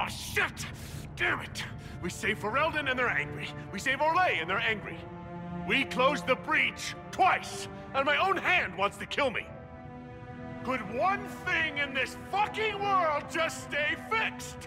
Oh, shit! Damn it! We save Ferelden and they're angry. We save Orlais and they're angry. We closed the breach twice, and my own hand wants to kill me. Could one thing in this fucking world just stay fixed?